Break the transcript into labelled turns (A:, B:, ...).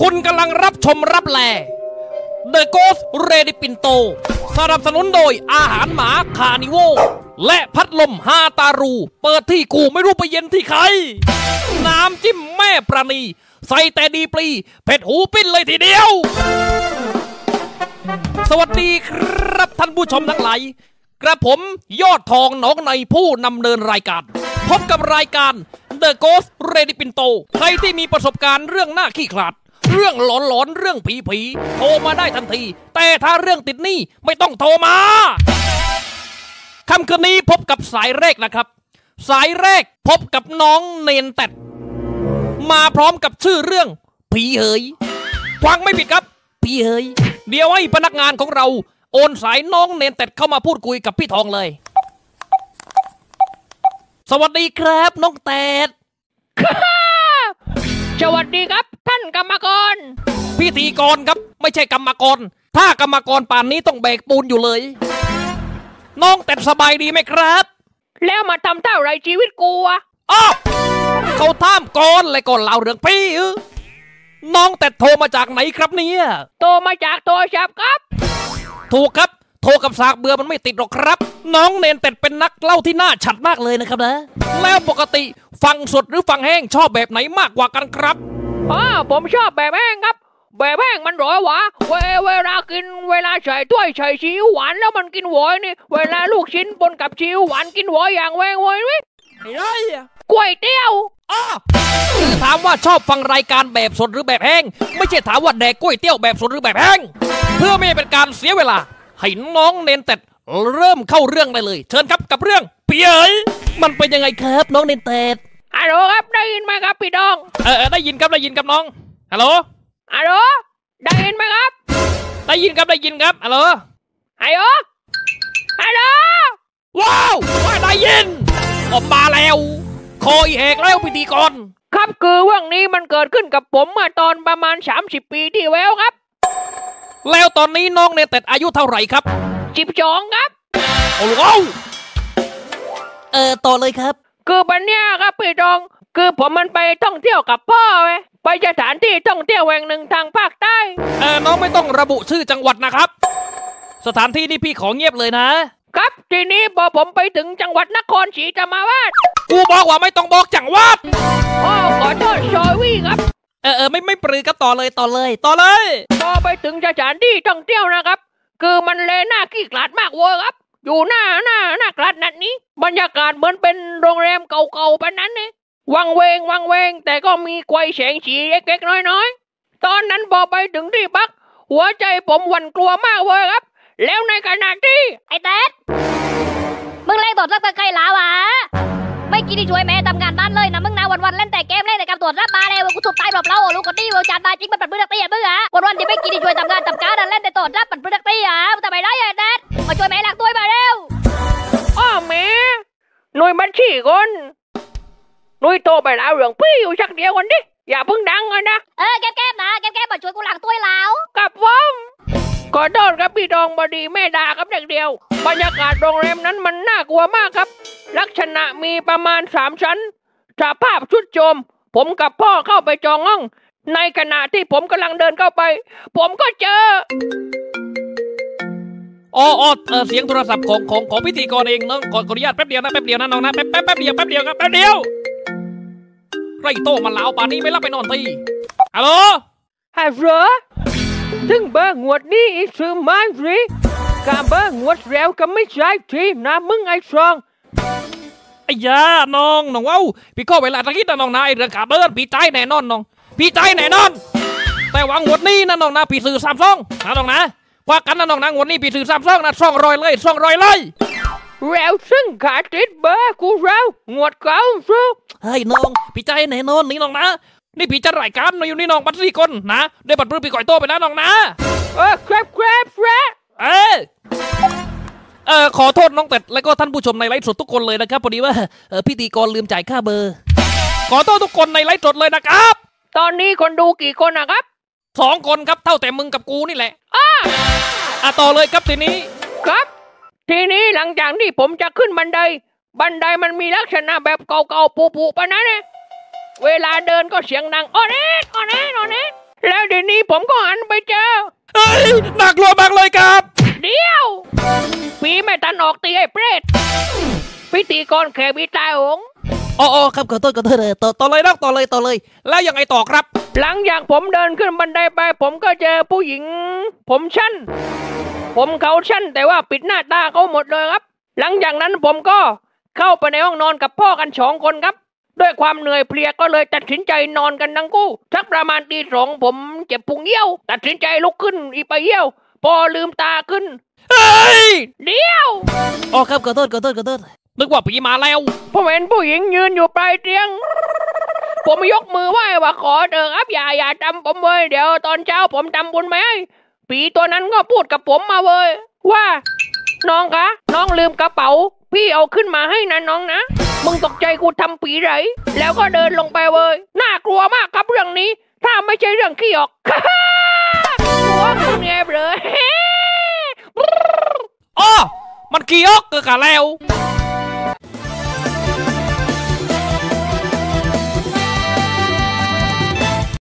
A: คุณกำลังรับชมรับแล The Ghost Ready Pinto สนับสนุนโดยอาหารหมาคานิโว และพัดลมฮาตารู เปิดที่กูไม่รู้ไปเย็นที่ใคร น้ำจิ้มแม่ประณี ใส่แต่ดีปรีเผ็ดหูปิ้นเลยทีเดียว สวัสดีครับท่านผู้ชมทั้งหลาย กระผมยอดทองหนองในผู้นำเนินรายการ พบกับรายการ The Ghost Ready Pinto ใครที่มีประสบการณ์เรื่องหน้าขี้ขลาด เรื่องหลอนๆเรื่องผีผีๆโทรมาได้ทันที แต่ถ้าเรื่องติดหนี้ไม่ต้องโทรมาค่ำคืนนี้พบกับสายแรกนะครับ สายแรกพบกับน้องเนนแตดมาพร้อมกับชื่อเรื่อง ผีเหยฟังไม่ผิดครับ ผีเหยเดี๋ยวให้พนักงานของเรา โอนสายน้องเนนแตดเข้ามาพูดคุยกับพี่ทองเลย สวัสดีครับน้องแตด
B: สวัสดีครับ กรรมกร
A: พิธีกรครับไม่ใช่กรรมกร ถ้ากรรมกรป่านนี้ต้องแบกปูนอยู่เลย น้องแตดสบายดีไหมครับ
B: แล้วมาทำเท่าไรชีวิตกูอะ
A: อ้าวเขาท่ามก่อนเลยก่อนเล่าเรื่องพี่เออน้องแต่โทรมาจากไหนครับเนี่ย
B: โตมาจากโทรศัพท์ครับ
A: ถูกครับ โทรกับสากเบื่อมันไม่ติดหรอกครับ น้องเนนเป็ดเป็นนักเล่าที่น่าฉัดมากเลยนะครับนะ แล้วปกติฟังสดหรือฟังแห้งชอบแบบไหนมากกว่ากันครับ
B: อ๋อผมชอบแบบแห้งครับ แบบแห้งมันร้อยหวาเวเวลากินเวลาใส่ถ้วยใส่ซีอิ๊วหวานแล้วมันกินหวอยนี่ เวลาลูกชิ้นปนกับซีอิ๊วหวานกินหวอยอย่างแวงเว้ยนี่
A: ไอ้ไรอะ
B: ก๋วยเตี๋ยว
A: อ้าวคือถามว่าชอบฟังรายการแบบสดหรือแบบแห้ง ไม่ใช่ถามว่าแดกก๋วยเตี๋ยวแบบสดหรือแบบแห้ง เพื่อไม่ให้เป็นการเสียเวลา ให้น้องเนนเป็ดเริ่มเข้าเรื่องได้เลย เชิญครับกับเรื่องพี่เอ๋ยมันเป็นยังไงครับน้องเนนเป็ด
B: ฮัลโหลครับได้ยินไหมครับพี่ดอง
A: เออเออได้ยินครับได้ยินครับน้องฮัลโหล
B: ฮัลโหลได้ยินไหมครับ
A: ได้ยินครับได้ยินครับฮัลโหล
B: ฮัลโหลฮัลโหล
A: ว้าวว่าได้ยินออกมาแล้วคอยแหกแล้วพิธีกร
B: ครับคือเรื่องนี้มันเกิดขึ้นกับผมเมื่อตอนประมาณ 30 ปีที่แล้วครับ
A: แล้วตอนนี้น้องเนเต็ดอายุเท่าไหร่ครับ
B: 12ครับ
A: โอ้โหเออต่อเลยครับ
B: คือวันเนี้ยครับพี่ดอง คือผมมันไปท่องเที่ยวกับพ่อไงไปสถานที่ท่องเที่ยวแห่งหนึ่งทางภาคใต้
A: เออน้องไม่ต้องระบุชื่อจังหวัดนะครับ สถานที่นี่พี่ขอเงียบเลยนะ
B: ครับทีนี้พอผมไปถึงจังหวัดนครศรีธรรมราช
A: กูบอกว่าไม่ต้องบอกจังหวัด
B: อ๋อขอโทษซอยวี่ครับ
A: เออเออไม่ไม่ปรือก็ต่อเลยต่อเลย ต่อเลย
B: พอไปถึงสถานที่ท่องเที่ยวนะครับ คือมันเลยน่าขี้ขลาดมากเว้ยครับ อยู่หน้าหน้าหน้ากลาดนัดนี้ บรรยากาศเหมือนเป็นโรงแรมเก่าๆปานนั้นเนี่ย วังเวงวังเวง แต่ก็มีไกวแสงสีเล็กๆน้อยๆ ตอนนั้นพอไปถึงที่พัก หัวใจผมหวั่นกลัวมากเว้ยครับ แล้วในขณะที่
C: ไอ้เต๊ดมึงเล่นตรวจรับกับใครหลาวะไม่คิดที่ช่วยแม่ทำงานบ้านเลยนะมึงนะวันๆเล่นแต่เกมเล่นแต่การตรวจรับมาเลยกูสุดตายเปล่าๆลูกคนนี้วจานมาจริงมันปัดพื้นตักเตี้ยมึงอะวันๆที่ไม่คิดที่ช่วยทำงานทำการนั่นเล่นแต่ตรวจรับปัดพื้นตักเตี้ยมึงทำไมได้อะเต๊ดมาช่วยแม่ล้างตัวมาเร็ว
B: อ้อแม่หน่วยบัญชีคนห น่วยโตไปแล้วเรื่องพี่อยู่ชักเดียวกันดิ อย่าเพิ่งดังเลยนะ
C: เออแก้มๆนะแก้มๆมาช่วยกูล้างตัวให้แล้ว
B: กับผมขอโทษครับพี่ทองบดีแม่ด่าครับเด็กเดียว บรรยากาศโรงแรมนั้นมันน่ากลัวมากครับ ลักษณะมีประมาณสามชั้นสภาพชุดโจม ผมกับพ่อเข้าไปจองห้อง ในขณะที่ผมกำลังเดินเข้าไป ผมก็เจอ
A: อ๋ออ๋อเออเสียงโทรศัพท์ของของของพิธีกรเองน้องขอขออนุญาตแป๊บเดียวนะแป๊บเดียวนะน้องนะแป๊บแป๊บแป๊บเดียวแป๊บเดียวครับแป๊บเดียว ไรโตมาเหลาป่านนี้ไม่รับไปนอนทีฮัลโหล
B: ฮัลโหลถึงเบอร์งวดนี้อีกสื่อมาสิกาเบอร์งวดแล้วก็ไม่ใช่ทีนะมึงไอ้ซอง
A: ไอ้ยาน้องน้องเว้าพี่ก็เวลาตะกี้นะน้องนะไอ้เรื่องขาเบิร์นพี่ใจแน่นอนน้องพี่ใจแน่นอน แต่หวังงวดนี้นะน้องนะพี่ซื้อสามซองนะน้องนะคว่ากันนะน้องนะงวดนี้พี่ซื้อสามซองนะซองรอยเลยซองรอยเลย
B: แล้วซึ่งขาติดเบอร์กูแล้วงวดเก่าซู
A: เฮ้ยน้องพี่ใจแน่นอนนี่น้องนะ นี่พี่จะรายการอยู่นี่น้องบัตรสี่คนนะ ได้บัตรเพื่อพี่ก่อยโตไปนะน้องนะ
B: เออครับครับครับ
A: เออเออขอโทษน้องเป็ดแล้วก็ท่านผู้ชมในไลฟ์สดทุกคนเลยนะครับพอดีว่าเออพิธีกรลืมจ่ายค่าเบอร์ ขอโทษทุกคนในไลฟ์สดเลยนะครับ
B: ตอนนี้คนดูกี่คนนะครับ
A: สองคนครับเท่าแต่มึงกับกูนี่แหละอะต่อเลยครับทีนี้
B: ครับ ทีนี้หลังจากที่ผมจะขึ้นบันได บันไดมันมีลักษณะแบบเก่าๆผุๆปะนะเนี่ยเวลาเดินก็เสียงดังอ้อนแอดอ้อนแอดอ้อนแอดแล้วดีผมก็หันไปเจอ
A: เฮ้ยน่ากลัวมากเลยครับ
B: เดี๋ยวผีไม่ตันออกตีไอ้เปรตพิธีกรแขกมีตาหงส์
A: อ๋ออ๋อครับขอโทษขอโทษเลยต่อต่อเลยนะต่อเลยต่อเลย แล้วยังไงต่อครับ
B: หลังจากผมเดินขึ้นบันไดไป ผมก็เจอผู้หญิง ผมชั้น ผมเขาชั้นแต่ว่าปิดหน้าตาเขาหมดเลยครับ หลังจากนั้นผมก็เข้าไปในห้องนอนกับพ่อกันสองคนครับ ด้วยความเหนื่อยเพลียก็เลยตัดสินใจนอนกันทั้งคู่สักประมาณตีสองผมเจ็บพุงเยี่ยว ตัดสินใจลุกขึ้นอีไปเยี่ยว พอลืมตาขึ้น
A: เฮ้ย
B: เดี๋ยว
A: อ๋อครับขอโทษขอโทษขอโทษนึกว่าผีมาแล้ว
B: ผมเห็นผู้หญิงยืนอยู่ปลายเตียง ผมยกมือไหว้ว่าขอเถอะครับอย่าอย่าจำผมเลยเดี๋ยวตอนเช้าผมทำบุญไหมาให้ ผีตัวนั้นก็พูดกับผมมาเว้ยว่า น้องคะน้องลืมกระเป๋า พี่เอาขึ้นมาให้นะน้องนะ มึงตกใจกูทำผีไร แล้วก็เดินลงไปเว้ยน่ากลัวมากครับเรื่องนี้ ถ้าไม่ใช่เรื่องขี้ออกกลัวมึงแอบเลย
A: อ๋อมันกี่ออกเกิดกันแล้ว